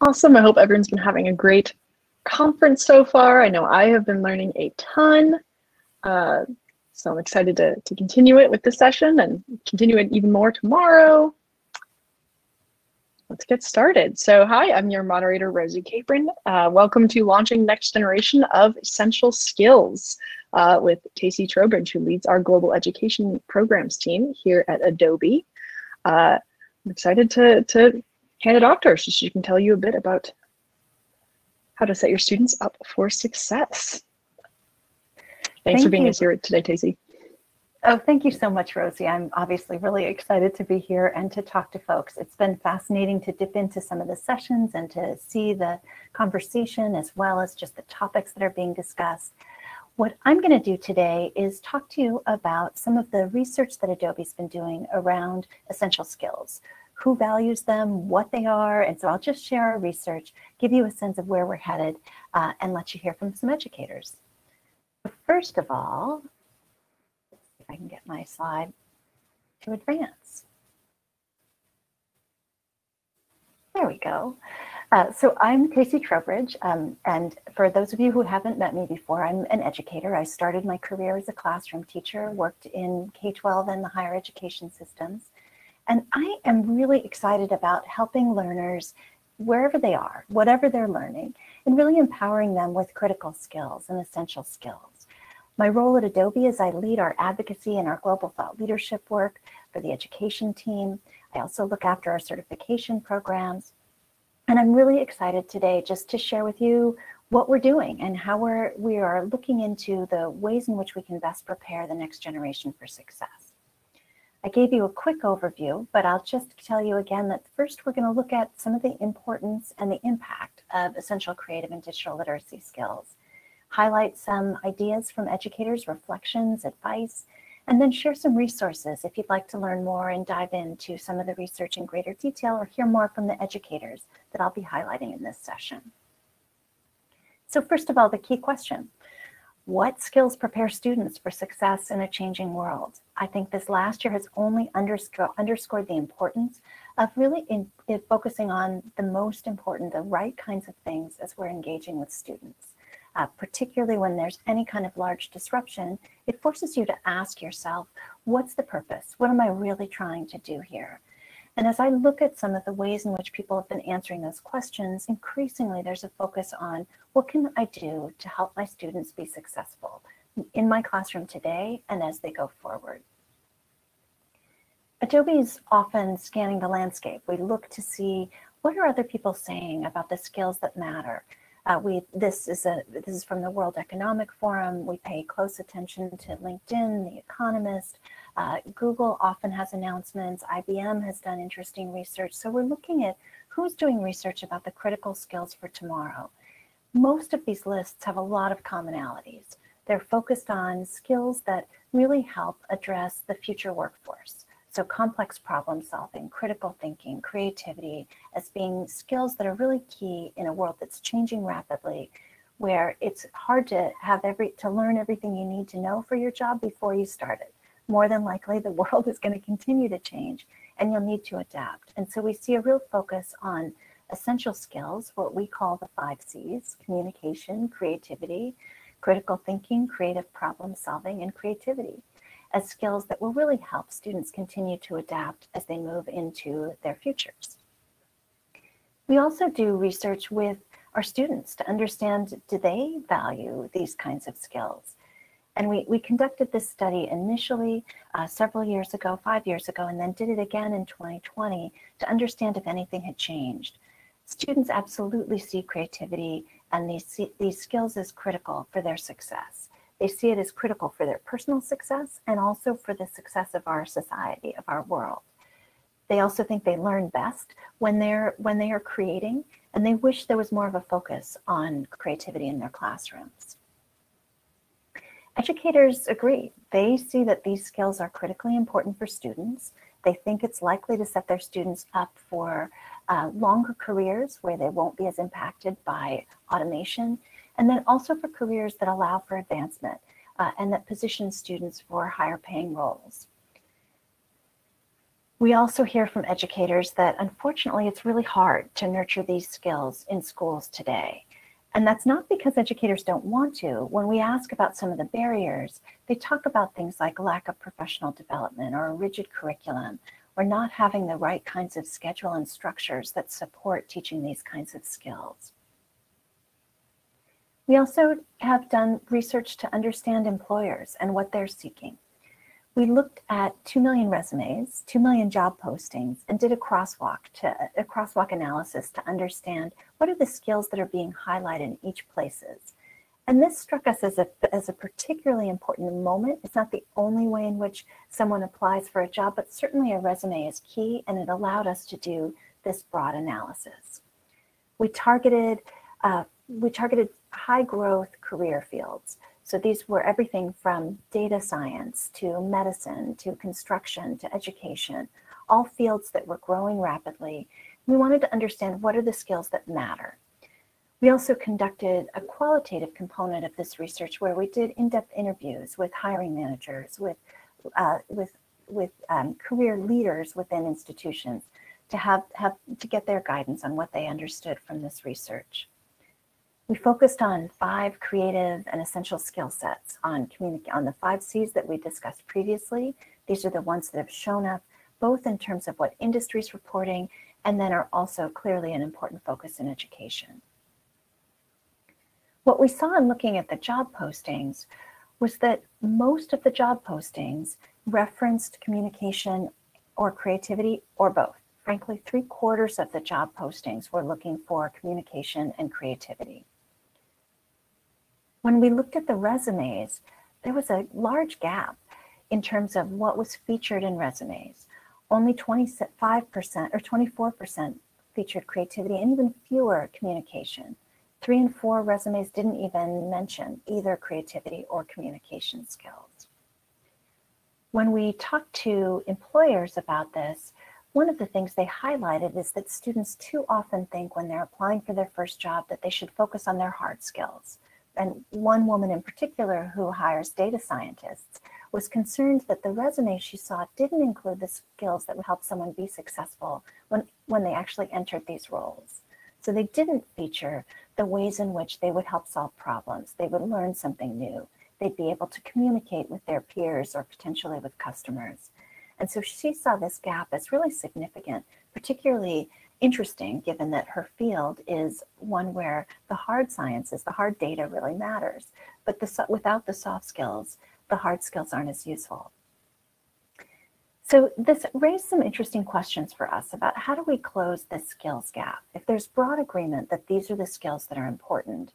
Awesome. I hope everyone's been having a great conference so far. I know I have been learning a ton. Uh, so I'm excited to, to continue it with this session and continue it even more tomorrow. Let's get started. So hi, I'm your moderator, Rosie Capron. Uh, welcome to launching next generation of essential skills uh, with Tacy Trowbridge, who leads our global education programs team here at Adobe. Uh, I'm excited to, to hand it off to her so she can tell you a bit about how to set your students up for success. Thanks Thank for being you. here today, Tacy. Oh, thank you so much, Rosie. I'm obviously really excited to be here and to talk to folks. It's been fascinating to dip into some of the sessions and to see the conversation as well as just the topics that are being discussed. What I'm going to do today is talk to you about some of the research that Adobe's been doing around essential skills, who values them, what they are. And so I'll just share our research, give you a sense of where we're headed, uh, and let you hear from some educators. First of all, if I can get my slide to advance. There we go. Uh, so I'm Tacy Trowbridge, um, and for those of you who haven't met me before, I'm an educator. I started my career as a classroom teacher, worked in K-12 and the higher education systems, and I am really excited about helping learners wherever they are, whatever they're learning, and really empowering them with critical skills and essential skills. My role at Adobe is I lead our advocacy and our global thought leadership work for the education team. I also look after our certification programs. And I'm really excited today just to share with you what we're doing and how we're, we are looking into the ways in which we can best prepare the next generation for success. I gave you a quick overview, but I'll just tell you again that first we're going to look at some of the importance and the impact of essential creative and digital literacy skills, highlight some ideas from educators, reflections, advice, and then share some resources if you'd like to learn more and dive into some of the research in greater detail or hear more from the educators that I'll be highlighting in this session. So first of all, the key question, what skills prepare students for success in a changing world? I think this last year has only underscore, underscored the importance of really in, in focusing on the most important, the right kinds of things as we're engaging with students. Uh, particularly when there's any kind of large disruption, it forces you to ask yourself, what's the purpose? What am I really trying to do here? And as I look at some of the ways in which people have been answering those questions, increasingly there's a focus on what can I do to help my students be successful in my classroom today and as they go forward. Adobe is often scanning the landscape. We look to see what are other people saying about the skills that matter. Uh, we this is a this is from the World Economic Forum. We pay close attention to LinkedIn, The Economist, uh, Google often has announcements. IBM has done interesting research. So we're looking at who's doing research about the critical skills for tomorrow. Most of these lists have a lot of commonalities. They're focused on skills that really help address the future workforce. So complex problem solving, critical thinking, creativity as being skills that are really key in a world that's changing rapidly, where it's hard to have every to learn everything you need to know for your job before you start it more than likely the world is going to continue to change and you'll need to adapt. And so we see a real focus on essential skills, what we call the five C's communication, creativity, critical thinking, creative problem solving, and creativity as skills that will really help students continue to adapt as they move into their futures. We also do research with our students to understand do they value these kinds of skills? And we, we conducted this study initially uh, several years ago, five years ago, and then did it again in 2020 to understand if anything had changed. Students absolutely see creativity and these, these skills as critical for their success. They see it as critical for their personal success and also for the success of our society, of our world. They also think they learn best when they're when they are creating, and they wish there was more of a focus on creativity in their classrooms. Educators agree. They see that these skills are critically important for students. They think it's likely to set their students up for uh, longer careers where they won't be as impacted by automation, and then also for careers that allow for advancement uh, and that position students for higher paying roles. We also hear from educators that unfortunately it's really hard to nurture these skills in schools today. And that's not because educators don't want to. When we ask about some of the barriers, they talk about things like lack of professional development or a rigid curriculum or not having the right kinds of schedule and structures that support teaching these kinds of skills. We also have done research to understand employers and what they're seeking. We looked at 2 million resumes, 2 million job postings, and did a crosswalk to a crosswalk analysis to understand what are the skills that are being highlighted in each places. And this struck us as a, as a particularly important moment. It's not the only way in which someone applies for a job, but certainly a resume is key, and it allowed us to do this broad analysis. We targeted, uh, we targeted high growth career fields. So these were everything from data science to medicine to construction to education, all fields that were growing rapidly. We wanted to understand what are the skills that matter. We also conducted a qualitative component of this research where we did in-depth interviews with hiring managers, with, uh, with, with um, career leaders within institutions to have, have to get their guidance on what they understood from this research. We focused on five creative and essential skill sets on on the five C's that we discussed previously. These are the ones that have shown up both in terms of what industry's reporting and then are also clearly an important focus in education. What we saw in looking at the job postings was that most of the job postings referenced communication or creativity or both. Frankly, three quarters of the job postings were looking for communication and creativity. When we looked at the resumes, there was a large gap in terms of what was featured in resumes. Only 25% or 24% featured creativity and even fewer communication. Three and four resumes didn't even mention either creativity or communication skills. When we talked to employers about this, one of the things they highlighted is that students too often think when they're applying for their first job that they should focus on their hard skills and one woman in particular who hires data scientists was concerned that the resume she saw didn't include the skills that would help someone be successful when, when they actually entered these roles. So they didn't feature the ways in which they would help solve problems. They would learn something new. They'd be able to communicate with their peers or potentially with customers. And so she saw this gap as really significant, particularly interesting given that her field is one where the hard sciences, the hard data really matters. But the, without the soft skills, the hard skills aren't as useful. So this raised some interesting questions for us about how do we close this skills gap? If there's broad agreement that these are the skills that are important,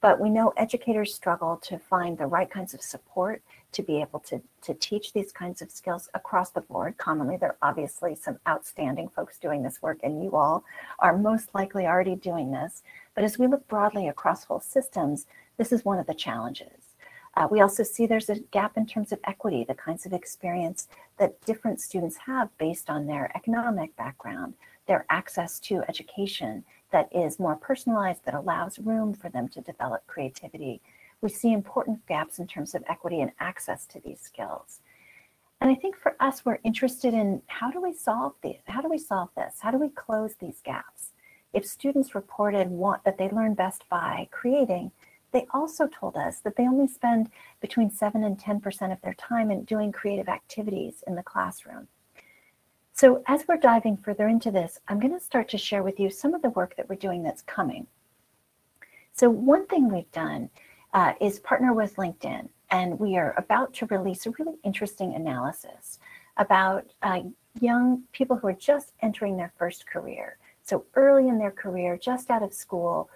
but we know educators struggle to find the right kinds of support to be able to, to teach these kinds of skills across the board. Commonly, there are obviously some outstanding folks doing this work, and you all are most likely already doing this. But as we look broadly across whole systems, this is one of the challenges. Uh, we also see there's a gap in terms of equity, the kinds of experience that different students have based on their economic background, their access to education that is more personalized, that allows room for them to develop creativity we see important gaps in terms of equity and access to these skills. And I think for us, we're interested in how do we solve these? How do we solve this? How do we close these gaps? If students reported want that they learn best by creating, they also told us that they only spend between 7 and 10% of their time in doing creative activities in the classroom. So as we're diving further into this, I'm going to start to share with you some of the work that we're doing that's coming. So one thing we've done uh, is partner with LinkedIn. And we are about to release a really interesting analysis about uh, young people who are just entering their first career. So early in their career, just out of school,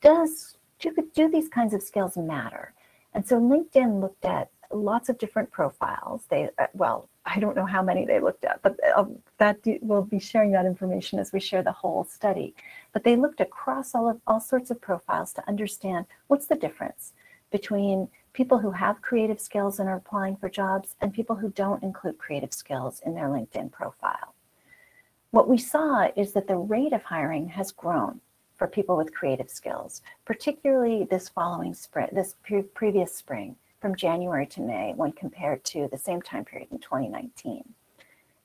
does do, do these kinds of skills matter? And so LinkedIn looked at lots of different profiles. They, uh, well, I don't know how many they looked at, but uh, that we'll be sharing that information as we share the whole study. But they looked across all of all sorts of profiles to understand what's the difference between people who have creative skills and are applying for jobs and people who don't include creative skills in their LinkedIn profile. What we saw is that the rate of hiring has grown for people with creative skills, particularly this following spring, this pre previous spring from January to May when compared to the same time period in 2019.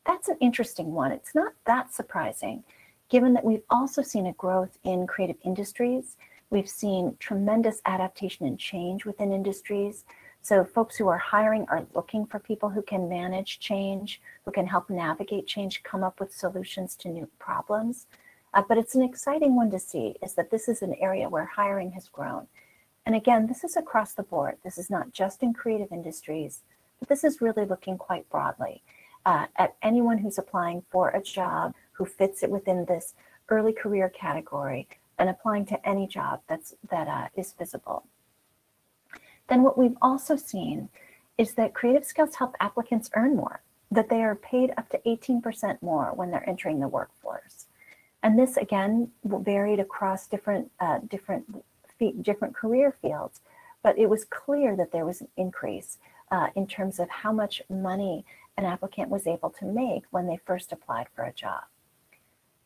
that's an interesting one. It's not that surprising, given that we've also seen a growth in creative industries. We've seen tremendous adaptation and change within industries. So folks who are hiring are looking for people who can manage change, who can help navigate change, come up with solutions to new problems. Uh, but it's an exciting one to see is that this is an area where hiring has grown. And again, this is across the board. This is not just in creative industries, but this is really looking quite broadly uh, at anyone who's applying for a job who fits it within this early career category and applying to any job that's that uh, is visible. Then what we've also seen is that creative skills help applicants earn more, that they are paid up to 18% more when they're entering the workforce. And this again varied across different uh, different different career fields, but it was clear that there was an increase uh, in terms of how much money an applicant was able to make when they first applied for a job.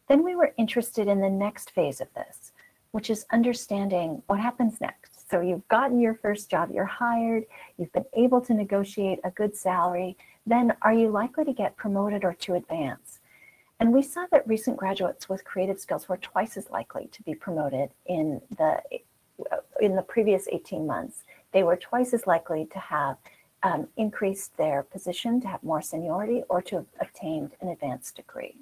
Then we were interested in the next phase of this, which is understanding what happens next. So you've gotten your first job, you're hired, you've been able to negotiate a good salary, then are you likely to get promoted or to advance? And we saw that recent graduates with creative skills were twice as likely to be promoted in the in the previous 18 months. They were twice as likely to have um, increased their position, to have more seniority, or to have obtained an advanced degree.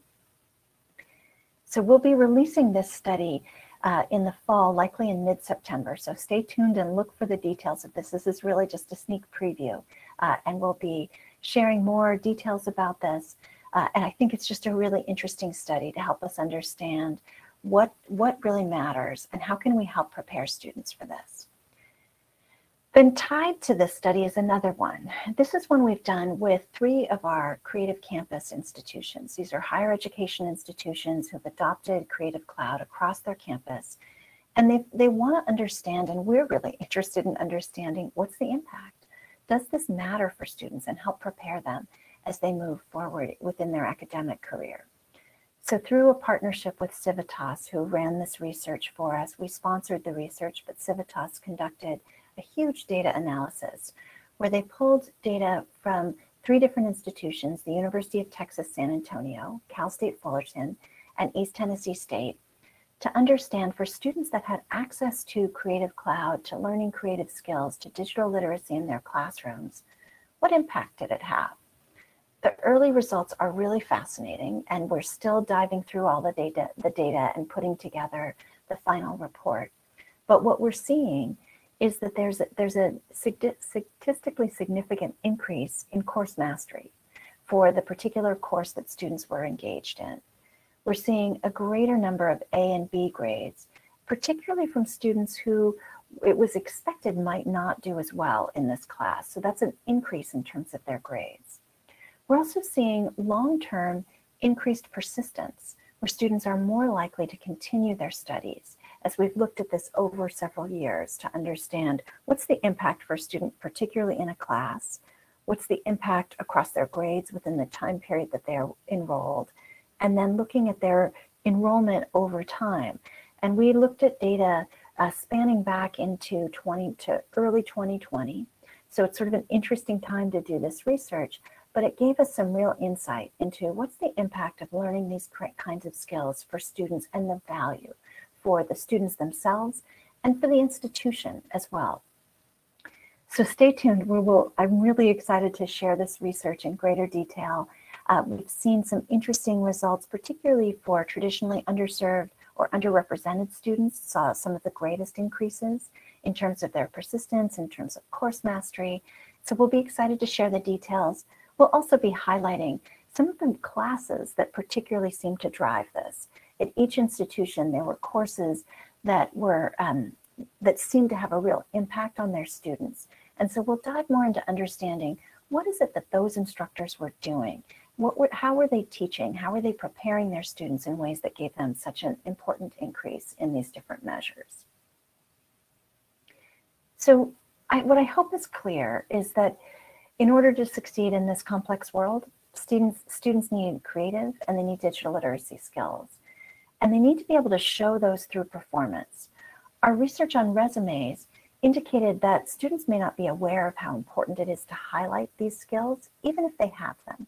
So we'll be releasing this study uh, in the fall, likely in mid-September. So stay tuned and look for the details of this. This is really just a sneak preview, uh, and we'll be sharing more details about this. Uh, and I think it's just a really interesting study to help us understand what, what really matters and how can we help prepare students for this. Then tied to this study is another one. This is one we've done with three of our Creative Campus institutions. These are higher education institutions who've adopted Creative Cloud across their campus. And they, they want to understand, and we're really interested in understanding what's the impact? Does this matter for students and help prepare them as they move forward within their academic career? So through a partnership with Civitas, who ran this research for us, we sponsored the research, but Civitas conducted a huge data analysis where they pulled data from three different institutions, the University of Texas, San Antonio, Cal State Fullerton, and East Tennessee State, to understand for students that had access to Creative Cloud, to learning creative skills, to digital literacy in their classrooms, what impact did it have? The early results are really fascinating, and we're still diving through all the data, the data and putting together the final report. But what we're seeing is that there's a, there's a statistically significant increase in course mastery for the particular course that students were engaged in. We're seeing a greater number of A and B grades, particularly from students who it was expected might not do as well in this class. So that's an increase in terms of their grades. We're also seeing long-term increased persistence, where students are more likely to continue their studies as we've looked at this over several years to understand what's the impact for a student, particularly in a class, what's the impact across their grades within the time period that they're enrolled, and then looking at their enrollment over time. And we looked at data uh, spanning back into 20 to early 2020. So it's sort of an interesting time to do this research, but it gave us some real insight into what's the impact of learning these kinds of skills for students and the value for the students themselves and for the institution as well. So stay tuned. We will, I'm really excited to share this research in greater detail. Uh, we've seen some interesting results, particularly for traditionally underserved or underrepresented students, saw some of the greatest increases in terms of their persistence, in terms of course mastery. So we'll be excited to share the details. We'll also be highlighting some of the classes that particularly seem to drive this at each institution, there were courses that were um, that seemed to have a real impact on their students. And so we'll dive more into understanding what is it that those instructors were doing? What were, how were they teaching? How were they preparing their students in ways that gave them such an important increase in these different measures? So I, what I hope is clear is that in order to succeed in this complex world, students, students need creative and they need digital literacy skills and they need to be able to show those through performance. Our research on resumes indicated that students may not be aware of how important it is to highlight these skills, even if they have them.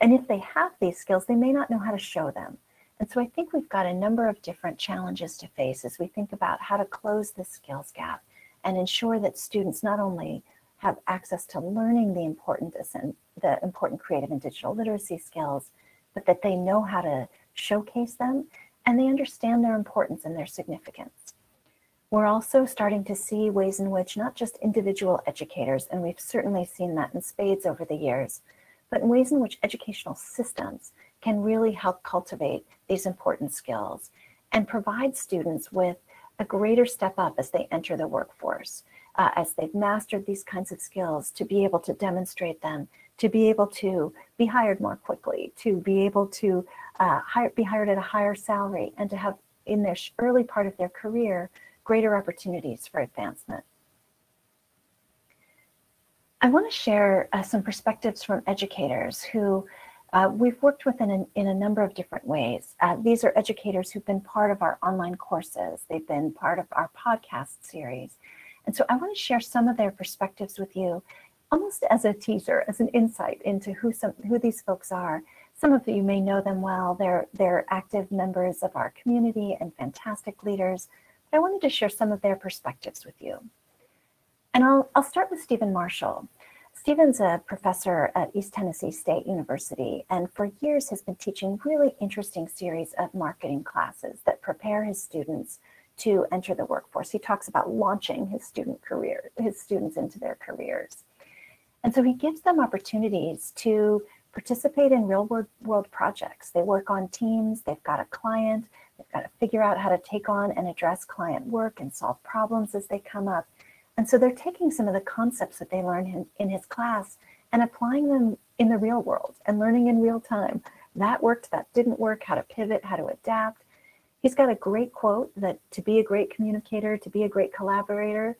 and if they have these skills, they may not know how to show them. And so I think we've got a number of different challenges to face as we think about how to close the skills gap and ensure that students not only have access to learning the important the important creative and digital literacy skills, but that they know how to showcase them and they understand their importance and their significance. We're also starting to see ways in which not just individual educators, and we've certainly seen that in spades over the years, but in ways in which educational systems can really help cultivate these important skills and provide students with a greater step up as they enter the workforce, uh, as they've mastered these kinds of skills, to be able to demonstrate them, to be able to be hired more quickly, to be able to uh, hire, be hired at a higher salary, and to have in their early part of their career greater opportunities for advancement. I want to share uh, some perspectives from educators who uh, we've worked with in a, in a number of different ways. Uh, these are educators who've been part of our online courses. They've been part of our podcast series. And so I want to share some of their perspectives with you, almost as a teaser, as an insight into who some who these folks are. Some of you may know them well. They're they're active members of our community and fantastic leaders. But I wanted to share some of their perspectives with you. And I'll, I'll start with Stephen Marshall. Stephen's a professor at East Tennessee State University and for years has been teaching really interesting series of marketing classes that prepare his students to enter the workforce. He talks about launching his student career, his students into their careers. And so he gives them opportunities to participate in real world, world projects. They work on teams, they've got a client, they've got to figure out how to take on and address client work and solve problems as they come up. And so they're taking some of the concepts that they learn in, in his class and applying them in the real world and learning in real time. That worked, that didn't work, how to pivot, how to adapt. He's got a great quote that to be a great communicator, to be a great collaborator,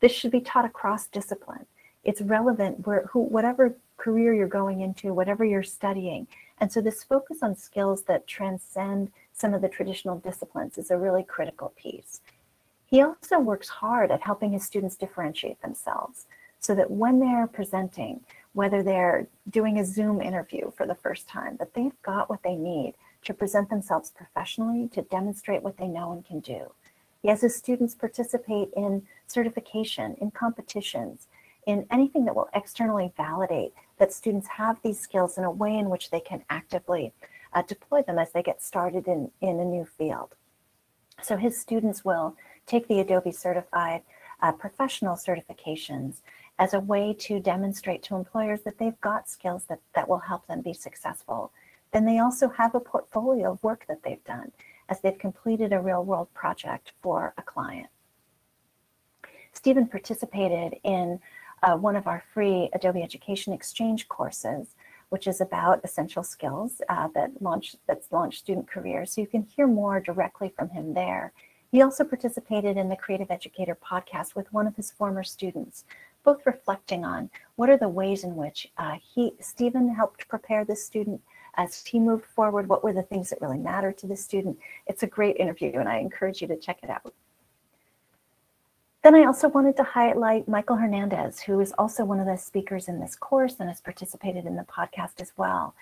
this should be taught across discipline. It's relevant where who whatever career you're going into, whatever you're studying. And so this focus on skills that transcend some of the traditional disciplines is a really critical piece. He also works hard at helping his students differentiate themselves so that when they're presenting, whether they're doing a Zoom interview for the first time, that they've got what they need to present themselves professionally, to demonstrate what they know and can do. He has his students participate in certification, in competitions, in anything that will externally validate that students have these skills in a way in which they can actively uh, deploy them as they get started in, in a new field. So his students will take the Adobe Certified uh, professional certifications as a way to demonstrate to employers that they've got skills that, that will help them be successful. Then they also have a portfolio of work that they've done as they've completed a real world project for a client. Stephen participated in uh, one of our free Adobe Education Exchange courses, which is about essential skills uh, that launch that's launched student careers. So you can hear more directly from him there. He also participated in the Creative Educator podcast with one of his former students, both reflecting on what are the ways in which uh, he, Stephen helped prepare this student as he moved forward, what were the things that really mattered to the student. It's a great interview and I encourage you to check it out. Then I also wanted to highlight Michael Hernandez, who is also one of the speakers in this course and has participated in the podcast as well.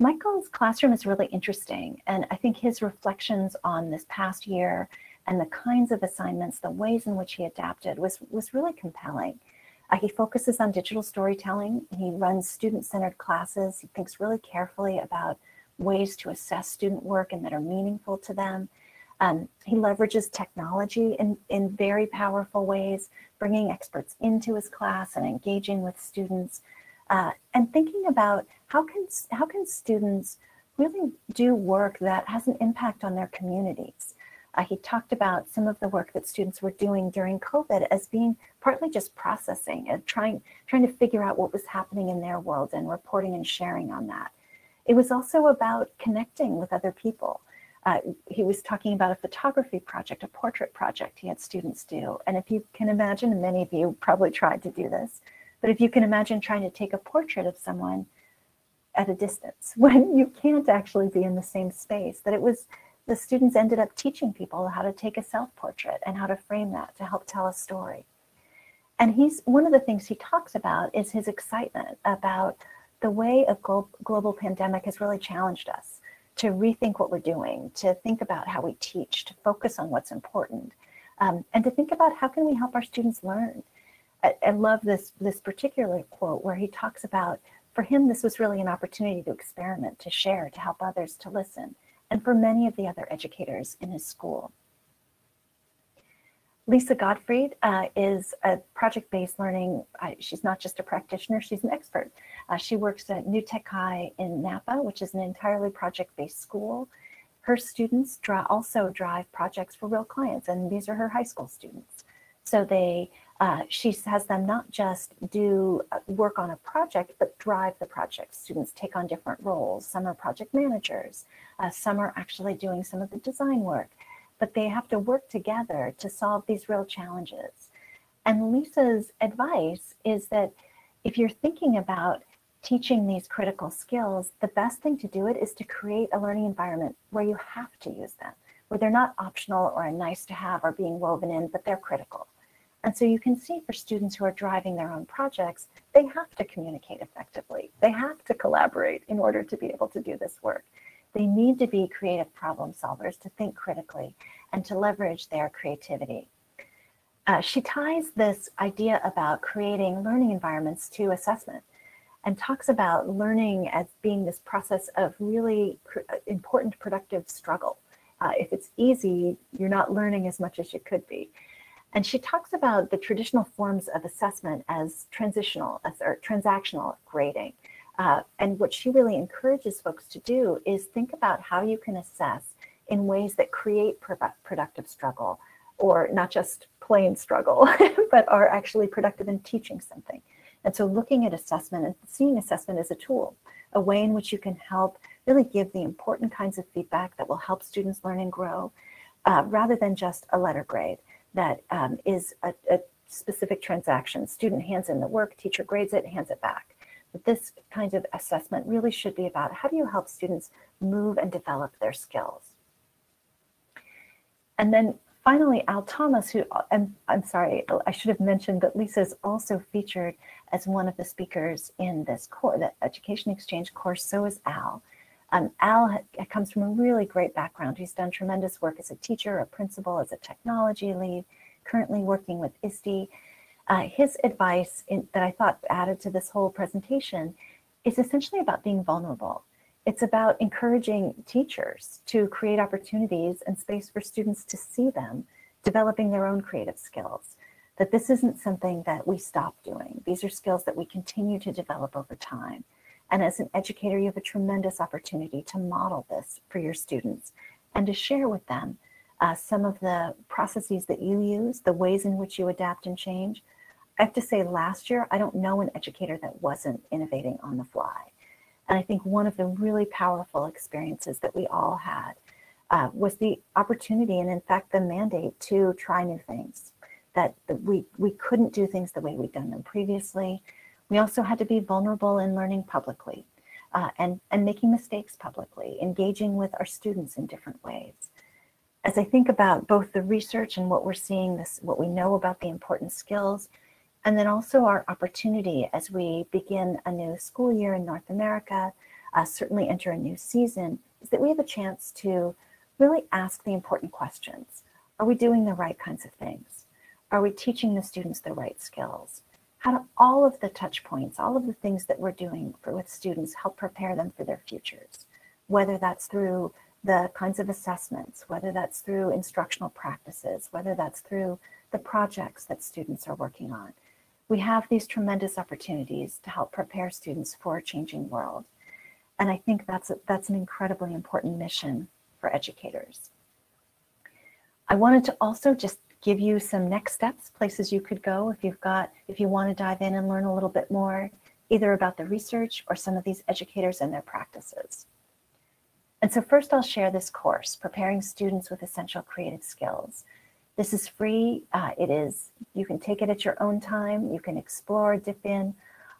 Michael's classroom is really interesting, and I think his reflections on this past year and the kinds of assignments, the ways in which he adapted was, was really compelling. Uh, he focuses on digital storytelling. He runs student-centered classes. He thinks really carefully about ways to assess student work and that are meaningful to them. Um, he leverages technology in, in very powerful ways, bringing experts into his class and engaging with students, uh, and thinking about how can, how can students really do work that has an impact on their communities. Uh, he talked about some of the work that students were doing during COVID as being partly just processing and trying, trying to figure out what was happening in their world and reporting and sharing on that. It was also about connecting with other people. Uh, he was talking about a photography project, a portrait project he had students do. And if you can imagine, many of you probably tried to do this, but if you can imagine trying to take a portrait of someone at a distance when you can't actually be in the same space, that it was the students ended up teaching people how to take a self-portrait and how to frame that to help tell a story. And he's one of the things he talks about is his excitement about the way a global pandemic has really challenged us to rethink what we're doing, to think about how we teach, to focus on what's important, um, and to think about how can we help our students learn. I, I love this, this particular quote where he talks about, for him, this was really an opportunity to experiment, to share, to help others, to listen, and for many of the other educators in his school. Lisa Gottfried uh, is a project-based learning. Uh, she's not just a practitioner, she's an expert. Uh, she works at New Tech High in Napa, which is an entirely project-based school. Her students draw, also drive projects for real clients, and these are her high school students. So they, uh, she has them not just do uh, work on a project, but drive the project. Students take on different roles. Some are project managers. Uh, some are actually doing some of the design work but they have to work together to solve these real challenges. And Lisa's advice is that if you're thinking about teaching these critical skills, the best thing to do it is to create a learning environment where you have to use them, where they're not optional or a nice to have or being woven in, but they're critical. And so you can see for students who are driving their own projects, they have to communicate effectively. They have to collaborate in order to be able to do this work. They need to be creative problem solvers to think critically and to leverage their creativity. Uh, she ties this idea about creating learning environments to assessment and talks about learning as being this process of really pr important productive struggle. Uh, if it's easy, you're not learning as much as you could be. And she talks about the traditional forms of assessment as transitional as, or transactional grading. Uh, and what she really encourages folks to do is think about how you can assess in ways that create productive struggle or not just plain struggle, but are actually productive in teaching something. And so looking at assessment and seeing assessment as a tool, a way in which you can help really give the important kinds of feedback that will help students learn and grow, uh, rather than just a letter grade that um, is a, a specific transaction. Student hands in the work, teacher grades it, hands it back. But this kind of assessment really should be about how do you help students move and develop their skills. And then finally, Al Thomas, who, and I'm sorry, I should have mentioned that Lisa is also featured as one of the speakers in this course, the Education Exchange course, so is Al. Um, Al comes from a really great background. He's done tremendous work as a teacher, a principal, as a technology lead, currently working with ISTE. Uh, his advice in, that I thought added to this whole presentation is essentially about being vulnerable. It's about encouraging teachers to create opportunities and space for students to see them developing their own creative skills. That this isn't something that we stop doing. These are skills that we continue to develop over time. And as an educator, you have a tremendous opportunity to model this for your students and to share with them uh, some of the processes that you use, the ways in which you adapt and change, I have to say last year, I don't know an educator that wasn't innovating on the fly. And I think one of the really powerful experiences that we all had uh, was the opportunity and in fact the mandate to try new things that, that we, we couldn't do things the way we'd done them previously. We also had to be vulnerable in learning publicly uh, and, and making mistakes publicly, engaging with our students in different ways. As I think about both the research and what we're seeing, this, what we know about the important skills, and then also our opportunity as we begin a new school year in North America, uh, certainly enter a new season, is that we have a chance to really ask the important questions. Are we doing the right kinds of things? Are we teaching the students the right skills? How do all of the touch points, all of the things that we're doing for, with students help prepare them for their futures? Whether that's through the kinds of assessments, whether that's through instructional practices, whether that's through the projects that students are working on we have these tremendous opportunities to help prepare students for a changing world. And I think that's, a, that's an incredibly important mission for educators. I wanted to also just give you some next steps, places you could go if you've got, if you want to dive in and learn a little bit more, either about the research or some of these educators and their practices. And so first I'll share this course, Preparing Students with Essential Creative Skills. This is free. Uh, it is, you can take it at your own time. You can explore, dip in.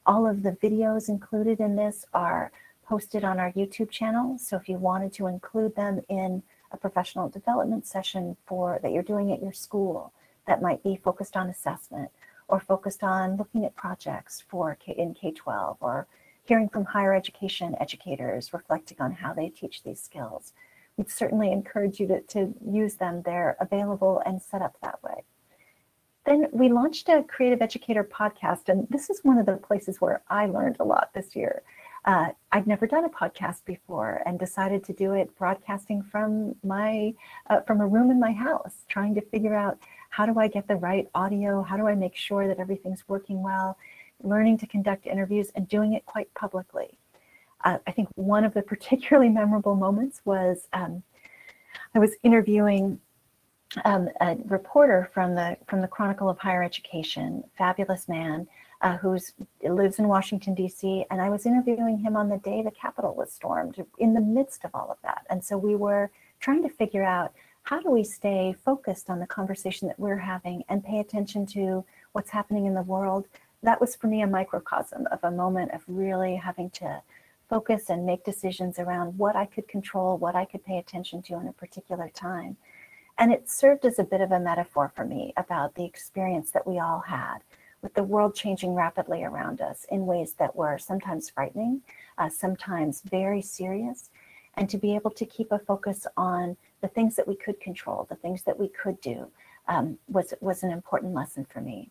All of the videos included in this are posted on our YouTube channel. So if you wanted to include them in a professional development session for that you're doing at your school that might be focused on assessment or focused on looking at projects for K, in K-12 or hearing from higher education educators reflecting on how they teach these skills. We'd certainly encourage you to, to use them. They're available and set up that way. Then we launched a Creative Educator podcast, and this is one of the places where I learned a lot this year. Uh, I'd never done a podcast before and decided to do it broadcasting from my uh, from a room in my house, trying to figure out how do I get the right audio, how do I make sure that everything's working well, learning to conduct interviews and doing it quite publicly. Uh, I think one of the particularly memorable moments was um, I was interviewing um, a reporter from the from the Chronicle of Higher Education, fabulous man uh, who lives in Washington D.C. And I was interviewing him on the day the Capitol was stormed, in the midst of all of that. And so we were trying to figure out how do we stay focused on the conversation that we're having and pay attention to what's happening in the world. That was for me a microcosm of a moment of really having to focus and make decisions around what I could control, what I could pay attention to in a particular time. And it served as a bit of a metaphor for me about the experience that we all had with the world changing rapidly around us in ways that were sometimes frightening, uh, sometimes very serious, and to be able to keep a focus on the things that we could control, the things that we could do, um, was was an important lesson for me.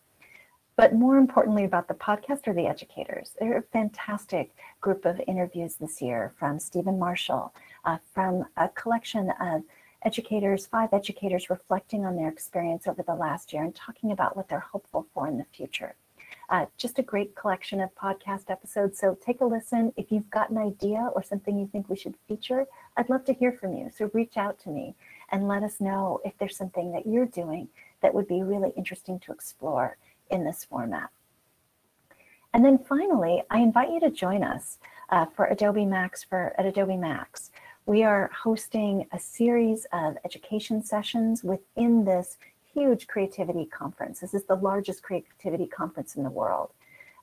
But more importantly about the podcast are the educators. They're a fantastic group of interviews this year from Stephen Marshall, uh, from a collection of educators, five educators reflecting on their experience over the last year and talking about what they're hopeful for in the future. Uh, just a great collection of podcast episodes. So take a listen. If you've got an idea or something you think we should feature, I'd love to hear from you. So reach out to me and let us know if there's something that you're doing that would be really interesting to explore in this format. And then finally, I invite you to join us uh, for Adobe Max for at Adobe Max we are hosting a series of education sessions within this huge creativity conference. This is the largest creativity conference in the world.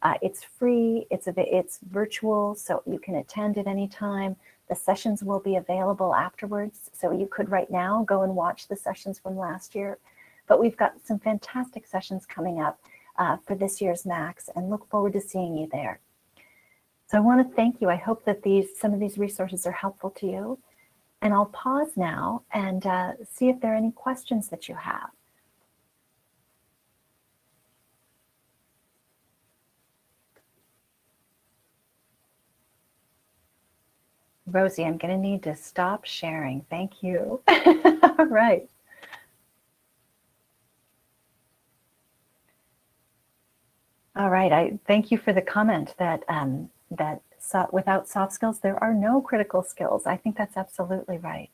Uh, it's free, it's, it's virtual, so you can attend at any time. The sessions will be available afterwards, so you could right now go and watch the sessions from last year. But we've got some fantastic sessions coming up uh, for this year's Max and look forward to seeing you there. So I want to thank you. I hope that these some of these resources are helpful to you. And I'll pause now and uh, see if there are any questions that you have. Rosie, I'm going to need to stop sharing. Thank you. All right. All right. I thank you for the comment that um, that so without soft skills, there are no critical skills. I think that's absolutely right.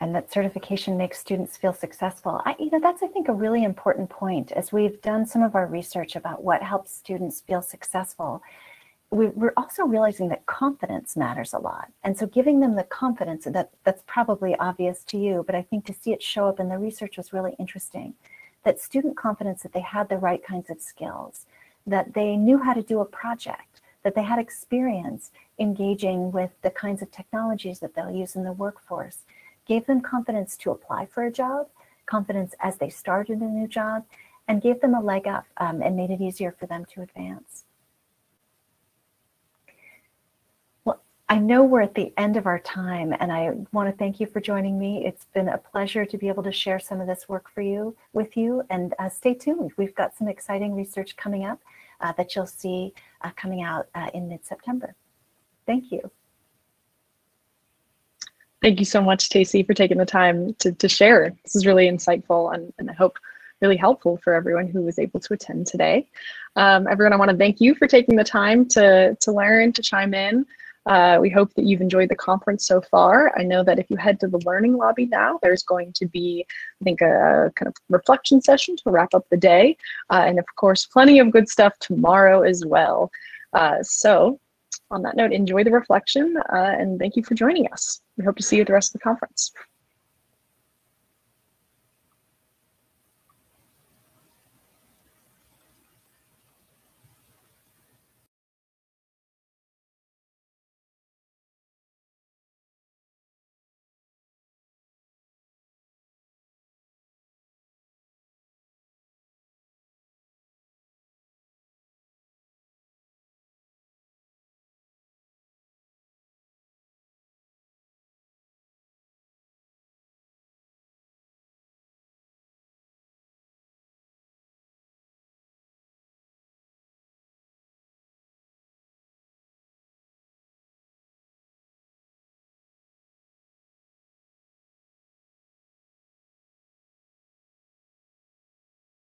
and that certification makes students feel successful. I, you know, that's I think a really important point. As we've done some of our research about what helps students feel successful, we, are also realizing that confidence matters a lot. And so, giving them the confidence that that's probably obvious to you, but I think to see it show up in the research was really interesting that student confidence that they had the right kinds of skills, that they knew how to do a project, that they had experience engaging with the kinds of technologies that they'll use in the workforce, gave them confidence to apply for a job, confidence as they started a new job, and gave them a leg up um, and made it easier for them to advance. I know we're at the end of our time, and I want to thank you for joining me. It's been a pleasure to be able to share some of this work for you with you. And uh, stay tuned. We've got some exciting research coming up uh, that you'll see uh, coming out uh, in mid-September. Thank you. Thank you so much, Tacy, for taking the time to, to share. This is really insightful and, and I hope really helpful for everyone who was able to attend today. Um, everyone, I want to thank you for taking the time to, to learn, to chime in. Uh, we hope that you've enjoyed the conference so far. I know that if you head to the Learning Lobby now, there's going to be, I think, a, kind of reflection session to wrap up the day. Uh, and of course, plenty of good stuff tomorrow as well. Uh, so on that note, enjoy the reflection uh, and thank you for joining us. We hope to see you at the rest of the conference.